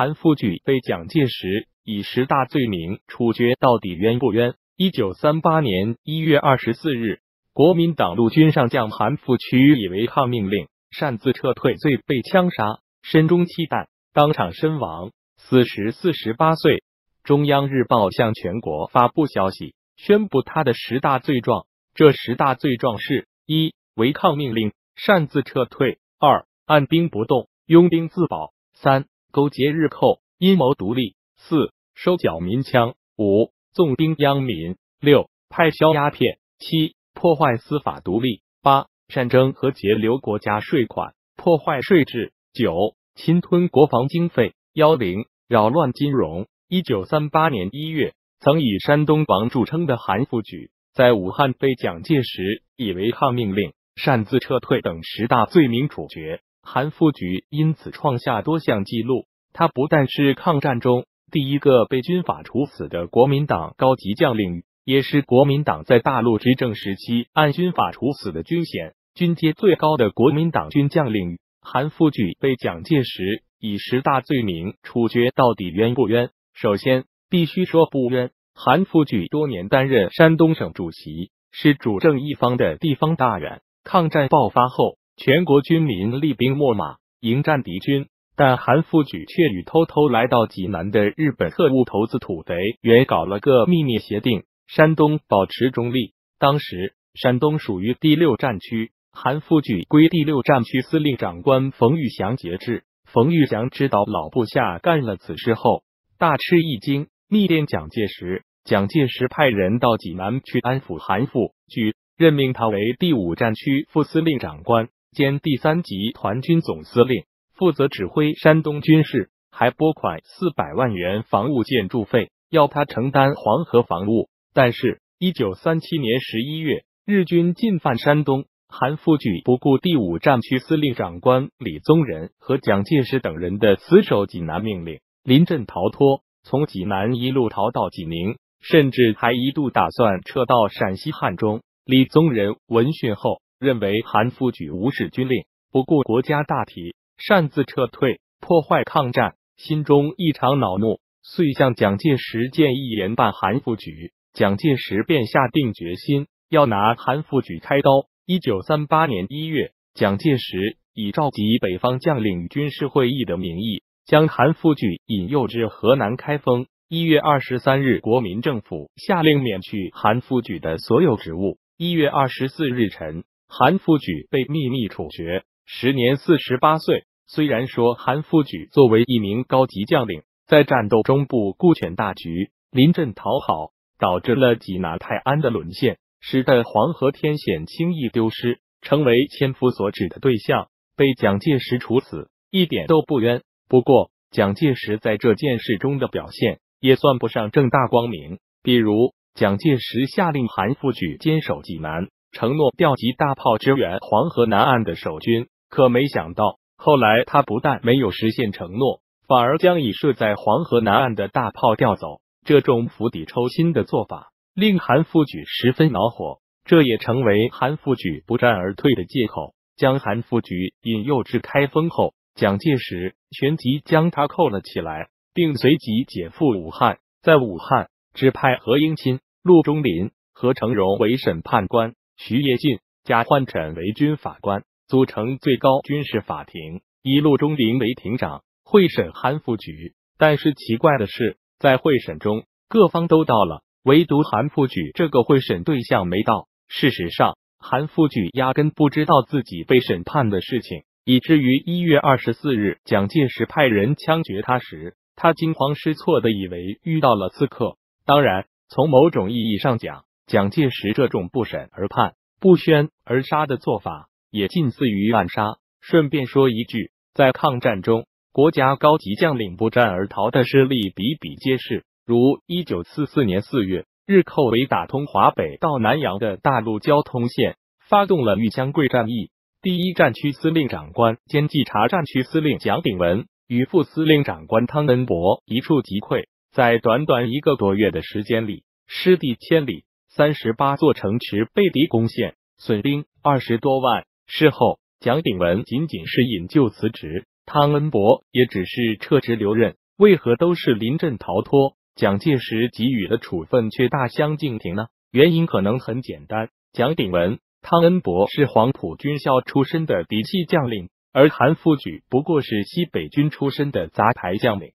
韩复榘被蒋介石以十大罪名处决，到底冤不冤？一九三八年一月二十四日，国民党陆军上将韩复榘以违抗命令、擅自撤退罪被枪杀，身中气弹，当场身亡，死时四十八岁。中央日报向全国发布消息，宣布他的十大罪状。这十大罪状是：一、违抗命令，擅自撤退；二、按兵不动，拥兵自保；三、勾结日寇，阴谋独立；四、收缴民枪；五、纵兵殃民；六、派销鸦片；七、破坏司法独立；八、战争和截留国家税款，破坏税制；九、侵吞国防经费；幺零、扰乱金融。一九三八年一月，曾以山东王著称的韩复榘，在武汉被蒋介石以违抗命令、擅自撤退等十大罪名处决。韩复榘因此创下多项纪录。他不但是抗战中第一个被军法处死的国民党高级将领，也是国民党在大陆执政时期按军法处死的军衔、军阶最高的国民党军将领。韩复榘被蒋介石以十大罪名处决，到底冤不冤？首先，必须说不冤。韩复榘多年担任山东省主席，是主政一方的地方大员。抗战爆发后，全国军民厉兵秣马迎战敌军，但韩复榘却与偷偷来到济南的日本特务头子土肥原搞了个秘密协定，山东保持中立。当时，山东属于第六战区，韩复榘归第六战区司令长官冯玉祥节制。冯玉祥知道老部下干了此事后。大吃一惊，密电蒋介石。蒋介石派人到济南去安抚韩复榘，任命他为第五战区副司令长官兼第三集团军总司令，负责指挥山东军事，还拨款四百万元防务建筑费，要他承担黄河防务。但是，一九三七年十一月，日军进犯山东，韩复榘不顾第五战区司令长官李宗仁和蒋介石等人的死守济南命令。临阵逃脱，从济南一路逃到济宁，甚至还一度打算撤到陕西汉中。李宗仁闻讯后，认为韩复榘无视军令，不顾国家大体，擅自撤退，破坏抗战，心中异常恼怒，遂向蒋介石建议严办韩复榘。蒋介石便下定决心要拿韩复榘开刀。一九三八年一月，蒋介石以召集北方将领军事会议的名义。将韩复榘引诱至河南开封。一月二十三日，国民政府下令免去韩复榘的所有职务。一月二十四日晨，韩复榘被秘密处决，时年四十八岁。虽然说韩复榘作为一名高级将领，在战斗中不顾全大局，临阵逃跑，导致了济南泰安的沦陷，使得黄河天险轻易丢失，成为千夫所指的对象，被蒋介石处死，一点都不冤。不过，蒋介石在这件事中的表现也算不上正大光明。比如，蒋介石下令韩复榘坚守济南，承诺调集大炮支援黄河南岸的守军。可没想到，后来他不但没有实现承诺，反而将已设在黄河南岸的大炮调走。这种釜底抽薪的做法，令韩复榘十分恼火。这也成为韩复榘不战而退的借口。将韩复榘引诱至开封后。蒋介石旋即将他扣了起来，并随即解赴武汉。在武汉，指派何应钦、陆中林、何成荣为审判官，徐业进、贾焕臣为军法官，组成最高军事法庭，以陆中林为庭长，会审韩复榘。但是奇怪的是，在会审中，各方都到了，唯独韩复榘这个会审对象没到。事实上，韩复榘压根不知道自己被审判的事情。以至于一月二十四日，蒋介石派人枪决他时，他惊慌失措的以为遇到了刺客。当然，从某种意义上讲，蒋介石这种不审而判、不宣而杀的做法，也近似于暗杀。顺便说一句，在抗战中，国家高级将领不战而逃的事例比比皆是。如一九四四年四月，日寇为打通华北到南阳的大陆交通线，发动了豫湘桂战役。第一战区司令长官兼冀察战区司令蒋鼎文与副司令长官汤恩伯一触即溃，在短短一个多月的时间里，失地千里，三十八座城池被敌攻陷，损兵二十多万。事后，蒋鼎文仅仅是引咎辞职，汤恩伯也只是撤职留任。为何都是临阵逃脱？蒋介石给予的处分却大相径庭呢？原因可能很简单，蒋鼎文、汤恩伯是黄埔军校出身的嫡系将领，而韩复榘不过是西北军出身的杂牌将领。